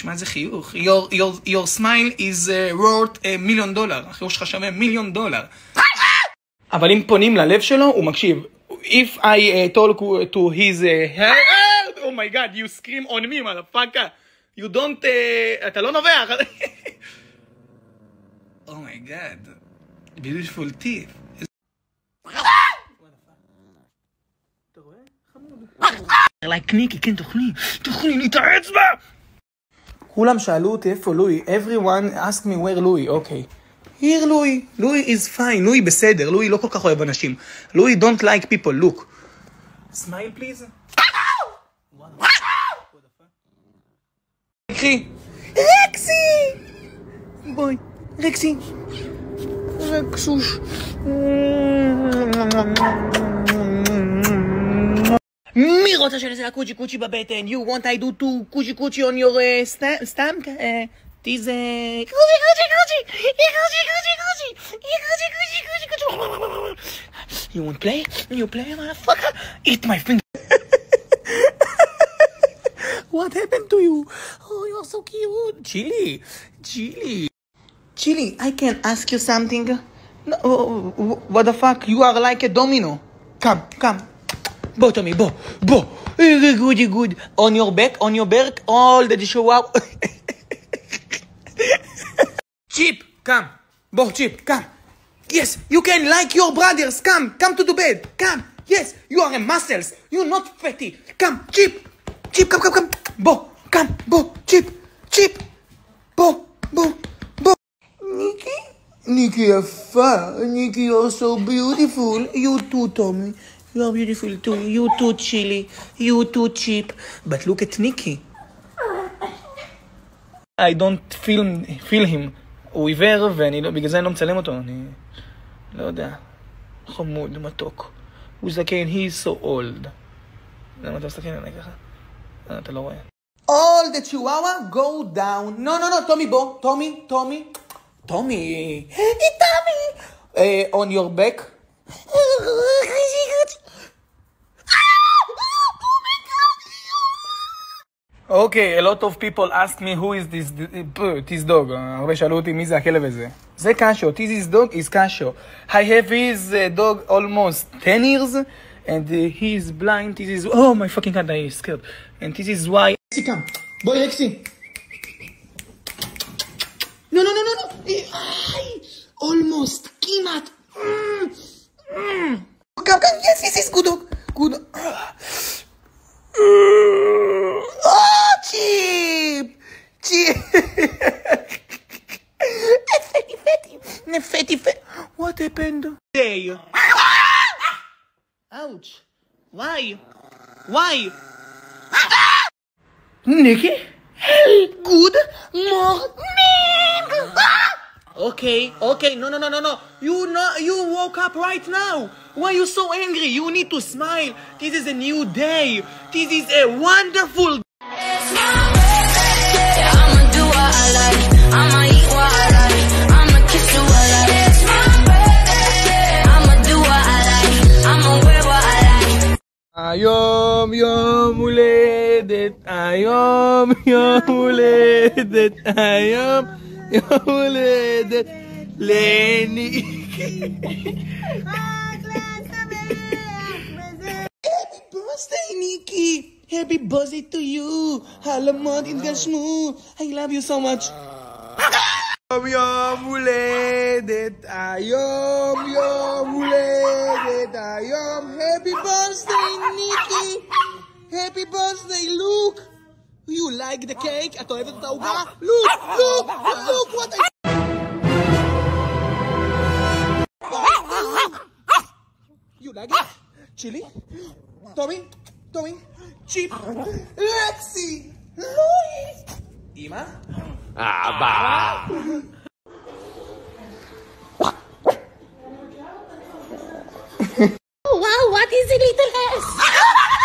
נשמע איזה חיוך. Your, your, your smile is uh, worth a million dollar. החיוך שלך שווה מיליון דולר. אבל אם פונים ללב שלו, הוא מקשיב. If I uh, talk to his... Uh, oh my god, you scream on me, motherfucker. You don't... Uh, אתה לא נובח. oh my god. beautiful teeth. like ניקי, כן, תאכלי, תאכלי לי את האצבע! כולם שאלו אותי איפה לואי, everyone asked me where לואי, אוקיי. here לואי, לואי is fine, לואי בסדר, לואי לא כל כך אוהב אנשים. לואי don't like people, look. smile please. קחי. רקסי! בואי, רקסי. רקסוש. מי רוצה שאני אעשה לה קוצ'י קוצ'י בבטן? You want I do to קוצ'י קוצ'י on your uh, סתם? תיז... קוצ'י קוצ'י קוצ'י! קוצ'י קוצ'י קוצ'י! קוצ'י קוצ'י קוצ'י קוצ'י! You want play? You play motherfucker? Eat my finger! What happened to you? Oh, you're so cute. Chili, Chili. Chili, I can ask you something? No, oh, what the fuck? You are like a domino. Come, come. Bo, Tommy, bo, bo. Good, good. On your back, on your back, all the show up. Cheap, come. Bo, cheap, come. Yes, you can like your brothers. Come, come to the bed. Come. Yes, you are a muscles. You're not fatty. Come, Chip. Chip, come, come, come. Bo, come, Bo, Chip, Chip. Bo, Bo, Bo. Nikki? Nikki, you're. Nikki, you're so beautiful. You too, Tommy. You are beautiful too. You too, Chili. You too, cheap. But look at Nikki. I don't feel, feel him. הוא עיוור, ואני לא, בגלל זה אני לא מצלם אותו. אני לא יודע. חמוד, מתוק. הוא זקן, he is so old. למה אתה מסתכל עליי ככה? אה, אתה לא רואה. All the chihuahua go down. No, no, no, טומי בוא. טומי, טומי. טומי. Hey, טומי. Uh, on your back. אוקיי, a lot of people ask me who is this, this dog. הרבה שאלו אותי מי זה הכלב הזה. זה קאשו, this dog is קאשו. I have his uh, dog almost 10 years, and uh, he is blind, this is... Oh my fucking god, I scared. And this is why... רקסי קם, בואי רקסי. לא, לא, לא, לא, לא. איי, almost, כמעט. Yes, yes, yes, good dog. Good dog. Oh, cheap. Cheap. Fatty, fatty. Fatty, fatty. What happened? Hey. Ouch. Why? Why? Nicky? Good morning. Ah! Okay, okay, no, no, no, no, no. You know, you woke up right now. Why are you so angry? You need to smile. This is a new day. This is a wonderful. I'ma do what I like. I'ma eat what I like. I'ma kiss you what I like. I'ma do what I like. I'ma wear what I like. היום יום הולדת, היום יום הולדת, היום יום הולדת Lenny. Lenny. Birthday, Nikki! Happy birthday to you! Alam mo, tingas mo! I love you so much! Yom yom uledet ayom yom uledet ayom Happy birthday, Nikki! Happy birthday, Luke! You like the cake? At to even tauga? Luke! Luke! Look what I you like it? Chili, Tommy, Tommy, Chip, Lexi, Louis, Ima. Ah, bah. wow, what is it, little ass?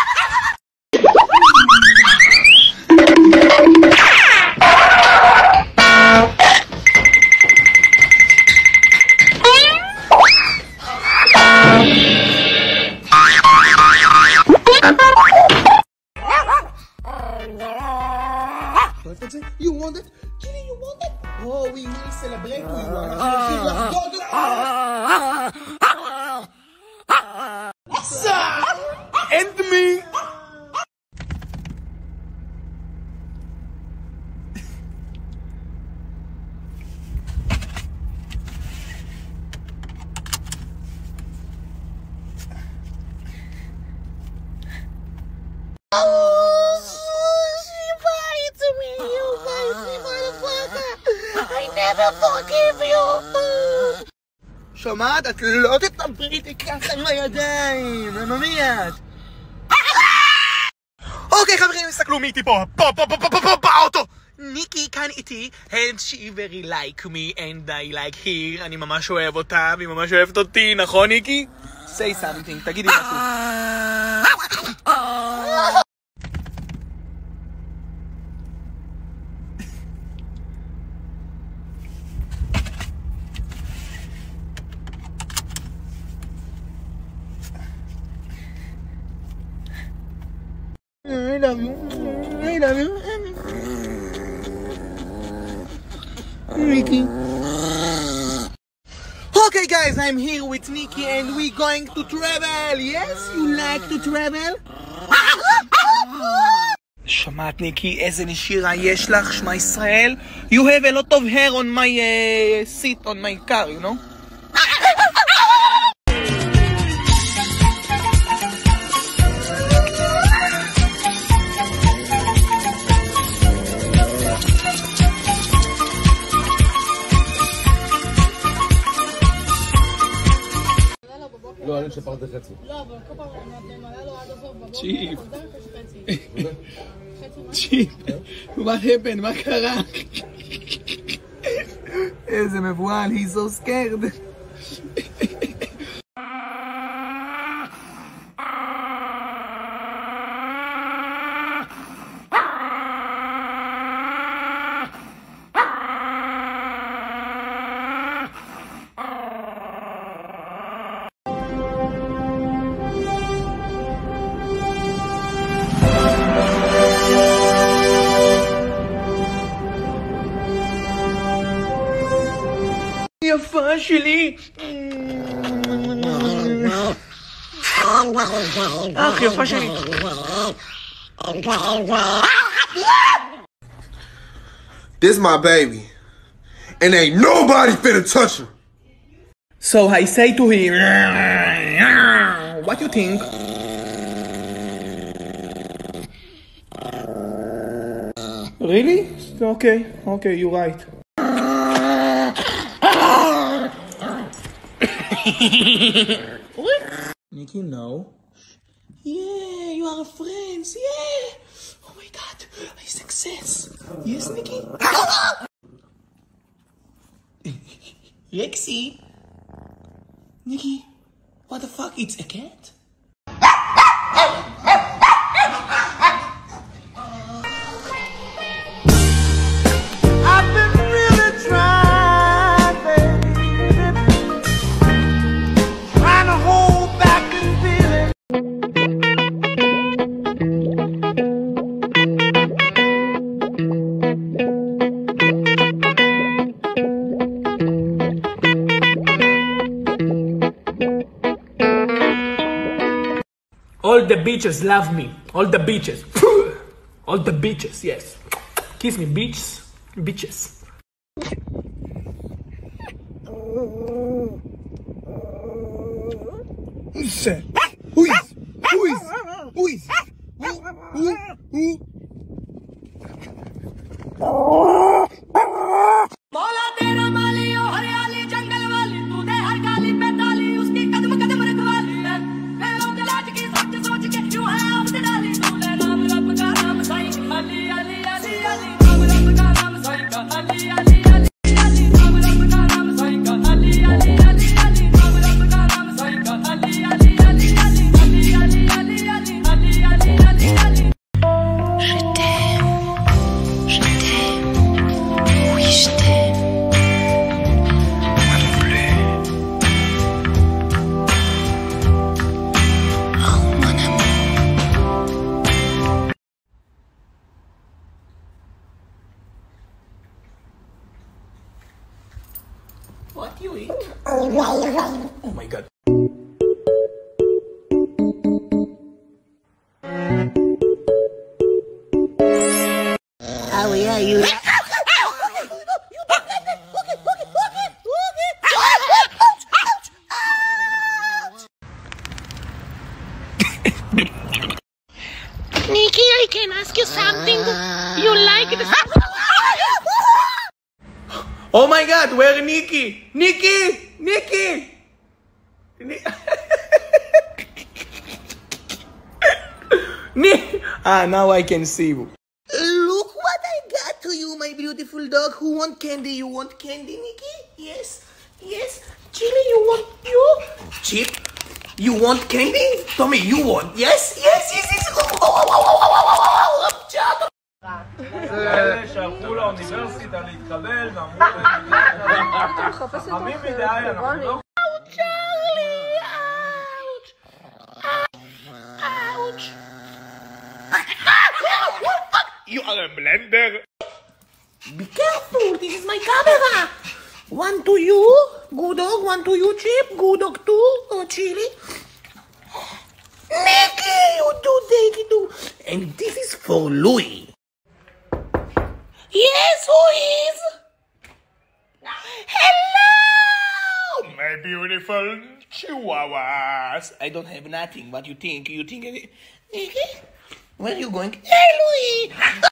הידיים, מממיית. אוקיי חברים, תסתכלו מי איתי פה, פה, פה, פה, פה, פה, פה, באוטו. ניקי כאן איתי, and she very like me and I like her, אני ממש אוהב אותה, והיא ממש אוהבת אותי, נכון ניקי? say something, תגידי משהו. I love you. I love you. Nikki. Okay, guys, I'm here with Nikki and we're going to travel. Yes, you like to travel? שמעת ניקי איזה נשירה יש לך, שמע ישראל? You have a lot of hair on my uh, seat, on my car, you know? לא, אני שפרתי חצי. לא, אבל כל פעם ממלא לו עד הסוף בבוקר. צ'יפ. מה? צ'יפ, what happened? מה קרה? איזה מבוהל, he's so scared. שלי. אח, יפה שלי. This my baby. And ain't nobody finna touch her. So I say to him, what you think? Really? Okay, okay, you're right. Nikki, no. Yeah, you are friends. Yeah. Oh my God, I success. Yes, Nikki. Rexy. Nikki, what the fuck? It's a cat? Bitches love me. All the bitches. All the bitches, yes. Kiss me, bitches. Bitches. Who's Me? Ah, now I can see you. Look what I got to you, my beautiful dog. Who want candy? You want candy, Nikki? Yes, yes. Chili, you want you? Chip, you want candy? Tommy, you want? Yes, yes, yes, yes. Oh, oh, oh, oh, oh, oh, oh, oh. אלה שהלכו לאוניברסיטה You are a blender. Be careful. This is my camera. One to you, good dog. One to you, Chip. Good dog too. Oh, Chili. Nikki, you do, Daddy do. And this is for Louis. Yes, who is? Hello. My beautiful chihuahuas. I don't have nothing. What you think? You think? Nikki, where are you going? Hey, Louis. What?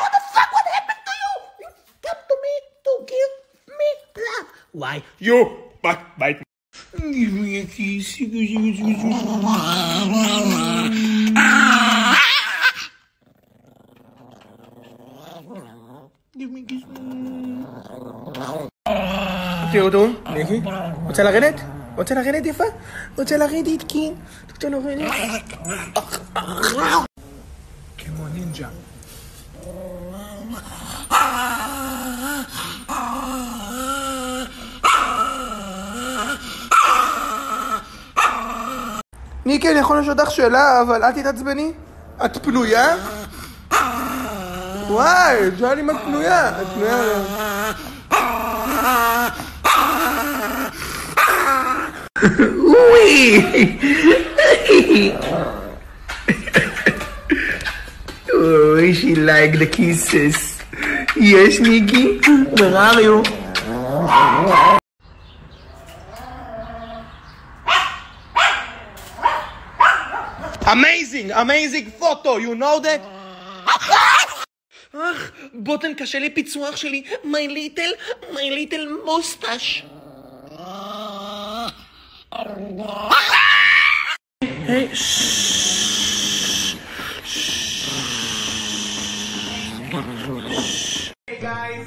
What the fuck? What happened to you? You come to me to give me love. Why? You. Give me a kiss. Give me a kiss. תראו, מיקי, רוצה לרדת? רוצה לרדת יפה? רוצה לרדת, כן? רוצה לרדת? כמו נינג'ה. ניקי, אני יכול לשאול אותך שאלה, אבל אל תתעצבני? את פנויה? וואי, שואלים אם את פנויה. את פנויה. Oh, she like the kisses. Yes, Nikki. Where are you? Amazing, amazing photo, you know that? אך, בוטן קשה לי פיצוח שלי, my little, my little mustache. Hey, shh. Hey guys,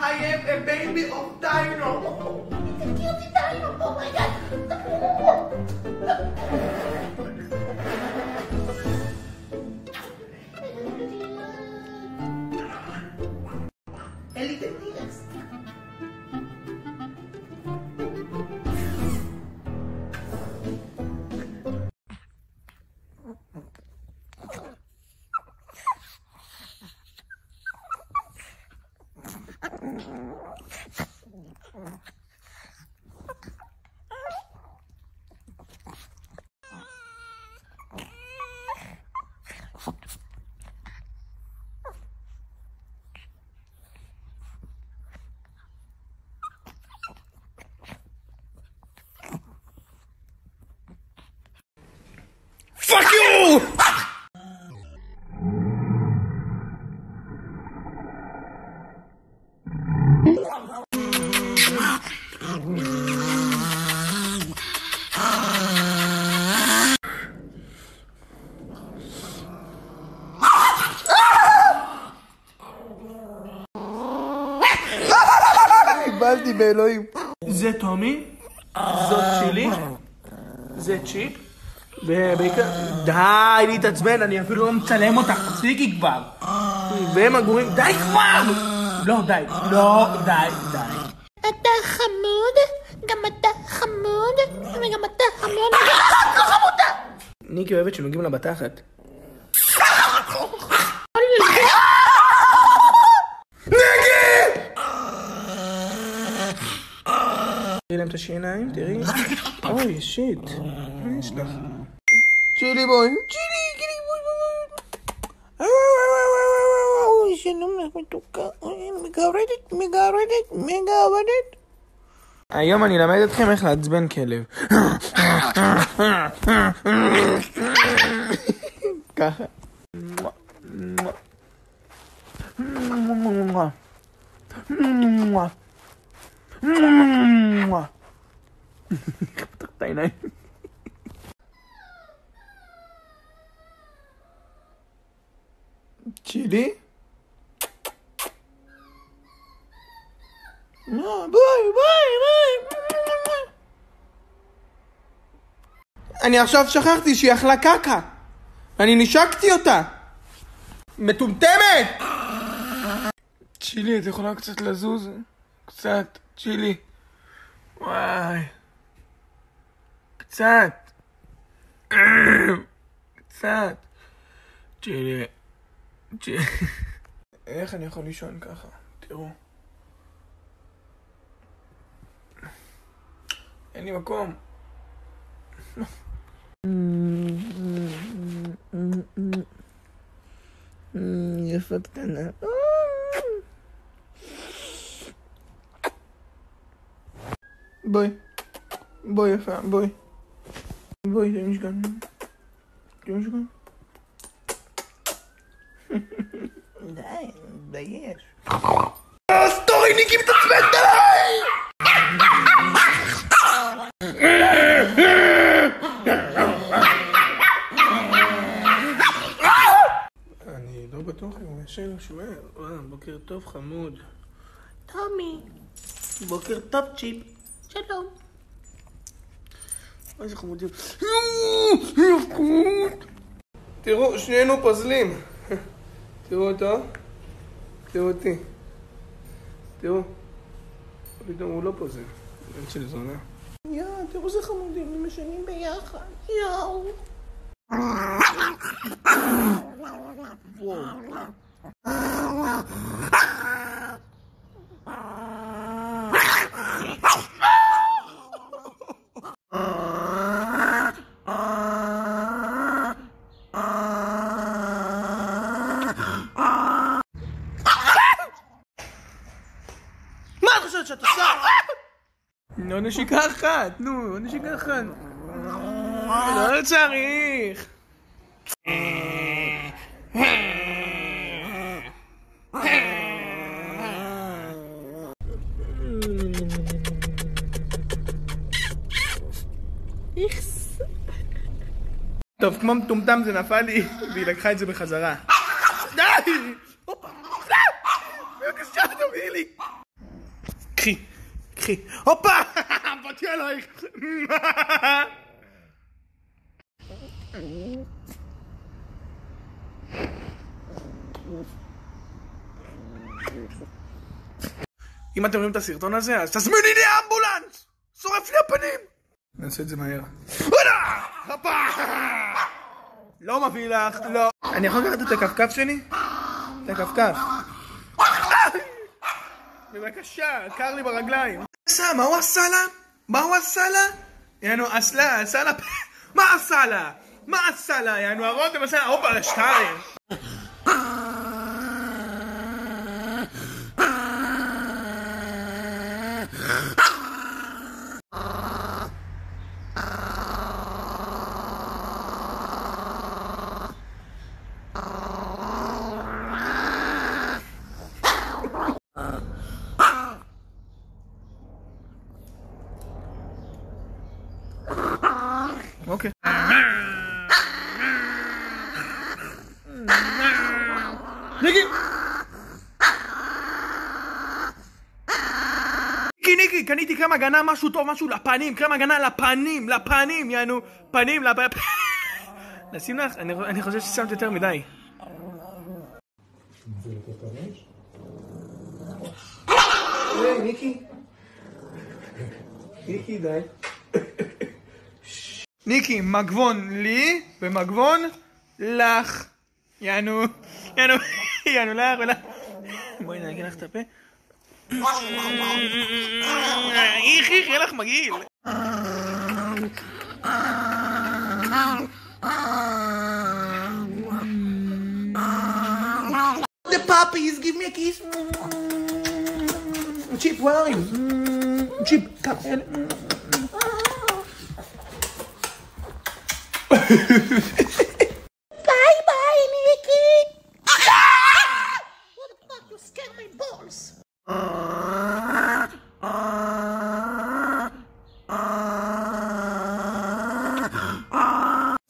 I am a baby of dino. It's a dino. Oh my god. Au! Baldi me lo די להתעצבן, אני אפילו לא מצלם אותך, תפסיקי כבר. והם הגורים, די כבר! לא, די, לא, די, די. אתה חמוד, גם אתה חמוד, וגם אתה חמוד. ניקי אוהבת שנוגעים לה בתחת. תראי להם את השיניים, תראי. אוי, שיט. מה יש לך? צ'ילי בוי, צ'ילי, צ'ילי בוי, בוי, בוי. אוי, שלום לך מתוקה. אוי, מגרדת, מגרדת, מגרדת. היום אני אלמד אתכם איך לעצבן כלב. ככה. פתח את העיניים. צ'ילי? לא, ביי, ביי, ביי. אני עכשיו שכחתי שהיא אכלה קקה. אני נשקתי אותה. מטומטמת! צ'ילי, את יכולה קצת לזוז? קצת, צ'ילי. וואי. קצת. קצת. צ'ילי. איך אני יכול לישון ככה? תראו. אין לי מקום. יפה קטנה. בואי. בואי יפה, בואי. בואי, זה משגן. זה משגן. די, מתבייש. סטורי ניקי מתעצבן, די! אני לא בטוח אם הוא ישן או שהוא ער. אה, בוקר טוב חמוד. טומי. בוקר טוב צ'יפ. שלום. איזה חמודים. תראו, שנינו פוזלים. תראו אותו. תראו אותי. תראו. פתאום הוא לא פוזל. בן של זונה. יואו, תראו איזה חמודים, הם ישנים ביחד. יואו. את חושבת? עוד נשיקה אחת, נו, עוד נשיקה אחת. לא צריך. טוב, כמו מטומטם זה נפל לי, והיא לקחה את זה בחזרה. די! בבקשה, תביאי לי! קחי, קחי. הופה! באתי עלייך! אם אתם רואים את הסרטון הזה, אז תזמיני לי אמבולנס! שורף לי הפנים! נעשה את זה מהר. לא מביא לך, לא. אני יכול לקחת את הכפכף שלי? את הכפכף. בבקשה, קר לי ברגליים. עשה, מה הוא עשה לה? מה הוא עשה לה? יענו, עשה, לה... מה עשה לה? מה עשה לה? יענו, הרותם עשה לה... הופה, לשתיים. אוקיי. ניקי! ניקי, ניקי, קניתי קרם הגנה, משהו טוב, משהו לפנים, קרם הגנה לפנים, לפנים, יענו, פנים, לפנים. נשים לך? אני- חושב ששמת יותר מדי. היי, די. ניקי, מגבון לי ומגבון לך. יענו, יענו, יענו לך ולך. בואי נגיד לך את הפה. איך, איך, יהיה לך מגעיל. The puppies, give me a kiss. Chip, where are you? Chip, come. Bye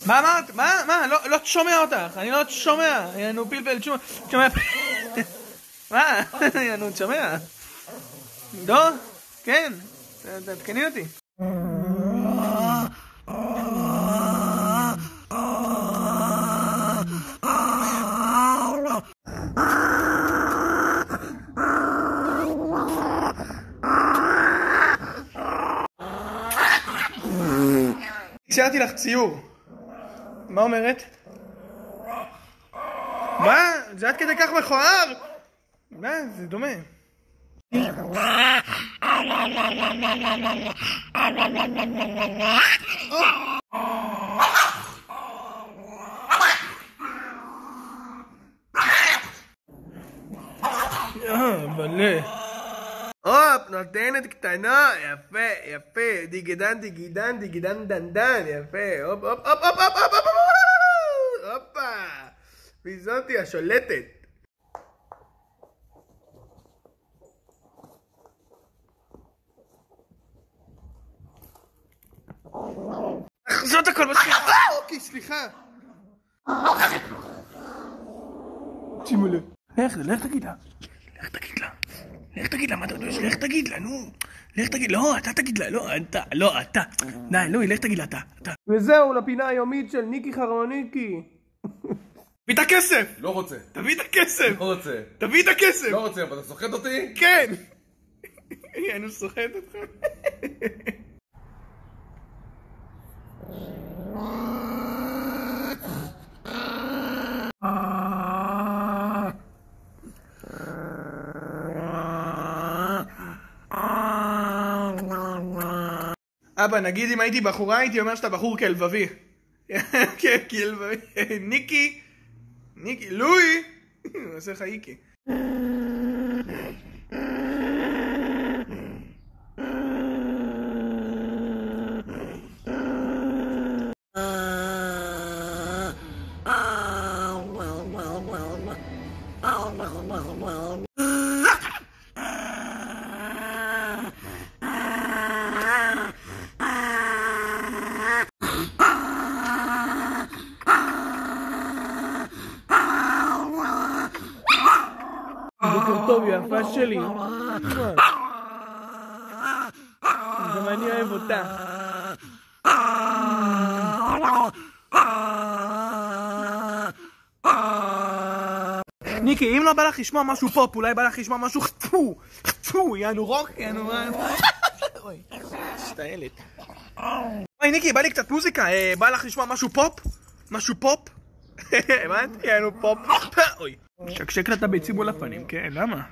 מה אמרת? מה? מה? לא, לא שומע אותך, אני לא שומע. יענו פלפל, שומע. מה? יענו, שומע. לא? כן. תעדכני אותי. השארתי לך ציור. מה אומרת? מה? זה עד כדי כך מכוער? מה? זה דומה. אה, הופ, נותנת קטנה, יפה, יפה, דיגידן, דיגידן, דיגידן, דנדן, יפה, הופ, הופ, הופ, הופ, הופ, הופ, הופ. וזאתי השולטת. זאת הכל מתחיל, אה, אוקיי, סליחה. שימו לב. לך, לך תגיד לה. לך תגיד לה. לך תגיד לה, מה אתה יודע? לך תגיד לה, נו. לך תגיד, לא, אתה תגיד לה, לא, אתה, לא, אתה. די, לא, לך תגיד לה, אתה. וזהו, לפינה היומית של ניקי חרמוניקי. תביא את הכסף! לא רוצה. תביא את הכסף! לא רוצה. תביא את הכסף! לא רוצה, אבל אתה סוחט אותי? כן! אני סוחט אותך. אבא, נגיד אם הייתי בחורה, הייתי אומר שאתה בחור כלבבי. כן, כלבבי. ניקי, Nicky, Louis, va a ser Jaike. בוקר טוב, יפה שלי. גם אני אוהב אותה. ניקי, אם לא בא לך לשמוע משהו פופ, אולי בא לך לשמוע משהו חטפו, חטפו, יענו רוק, יענו... אוי, משתעלת. אוי, ניקי, בא לי קצת מוזיקה, אה, בא לך לשמוע משהו פופ? משהו פופ? הבנת? יענו פופ. אוי. שקשק לה את הביצים מול הפנים, כן, למה?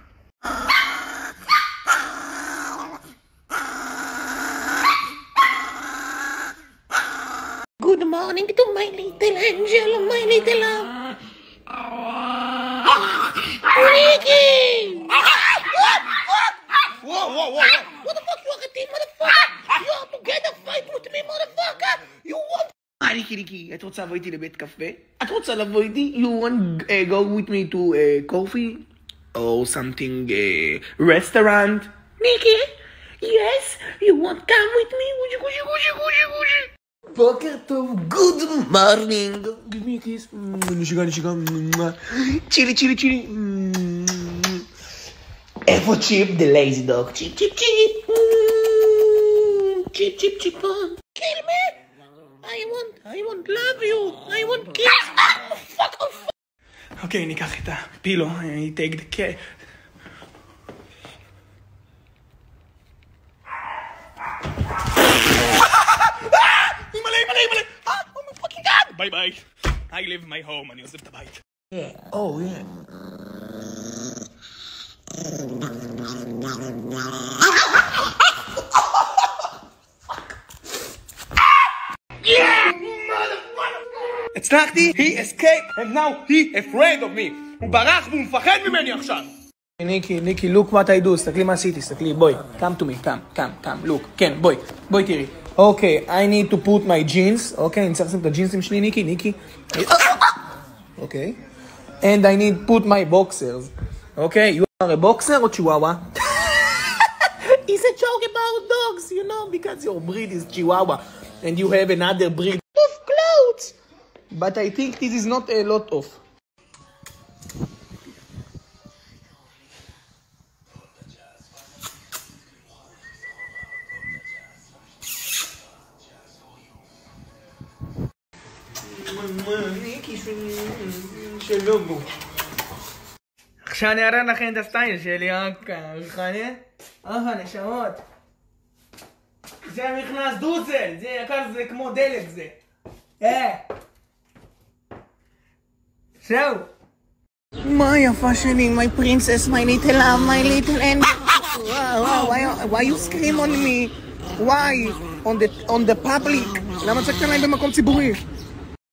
little angel, my little love. Ricky! וואו, וואו, וואו, What the fuck, you are a team, motherfucker? You are together fight with me, motherfucker? You want... אה, ריקי, ריקי, את רוצה לבוא איתי לבית קפה? את רוצה לבוא איתי? You want uh, go with me to uh, coffee? Or something, uh, restaurant? ריקי? Yes? You want come with me? גושי, גושי, גושי, גושי, Poker Top, good morning. Give me a kiss. Nishiga, nishiga. Chili, chili, chili. Mm. Evo Chip, the lazy dog. Chip, chip, chip. Mm. Chip, chip, chip. Kill me. I want, I want love you. I want kiss. Ah, ah, fuck off. אוקיי, ניקח את הפילו, I take the care. my fucking god! ביי ביי. I live my home, אני עוזב את הבית. Oh, yeah. הצלחתי, he escaped, and now he afraid of me. הוא ברח והוא מפחד ממני עכשיו. ניקי, ניקי, look what I do, תסתכלי מה עשיתי, תסתכלי, בואי, come to me, come, come, come, look, כן, בואי, בואי תראי. אוקיי, I need to put my jeans, אוקיי, אני צריך לשים את הג'ינסים שלי, ניקי, ניקי. אוקיי. And I need put my boxers. Okay, you are a boxer or chihuahua? It's a joke about dogs, you know, because your breed is chihuahua and you have another breed of clothes. But I think this is not a lot of. עכשיו אני אראה לכם את הסטייל שלי, אהה, נשמות. זה מכנס דוזל, זה יקר, זה כמו דלק זה. אה. זהו. מה יפה שלי, my princess, my little love, my little angel. וואו, why you scream on me? why? on the, on the public? למה צעקת עליי במקום ציבורי?